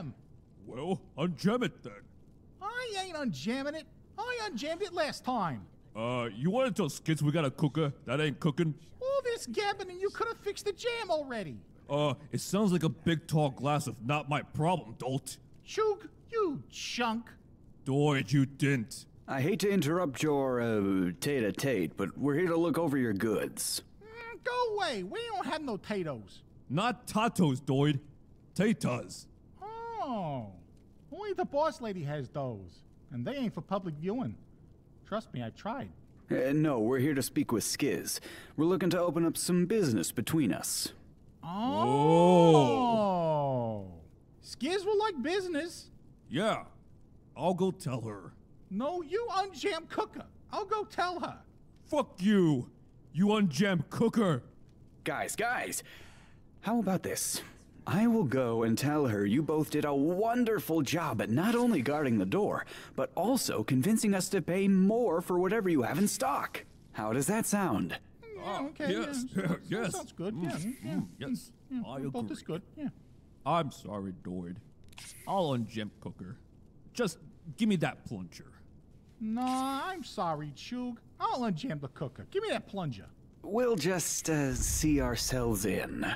jam. Well, unjam it then. I ain't unjamming it. I unjammed it last time. Uh, you wanna tell Skids we got a cooker that ain't cooking? All this gabbing and you could have fixed the jam already. Uh, it sounds like a big tall glass of not my problem, dolt. Chug, you chunk. Doid, you didn't. I hate to interrupt your, uh, tete-a-tete, but we're here to look over your goods. Mm, go away. We don't have no potatoes. Not Tatos, Doid. Tatas. Only the boss lady has those, and they ain't for public viewing. Trust me, I tried. Uh, no, we're here to speak with Skiz. We're looking to open up some business between us. Oh. Skiz will like business. Yeah, I'll go tell her. No, you unjam cooker. I'll go tell her. Fuck you, you unjam cooker. Guys, guys, how about this? I will go and tell her you both did a wonderful job at not only guarding the door, but also convincing us to pay more for whatever you have in stock. How does that sound? Yeah, okay. yes, yeah, yeah, yes. Sounds good. Mm, yeah, mm, yeah, yes, yeah, I Both agree. is good. Yeah. I'm sorry, Doid. I'll unjam cooker. Just give me that plunger. Nah, I'm sorry, Chug. I'll unjam the cooker. Give me that plunger. We'll just uh, see ourselves in.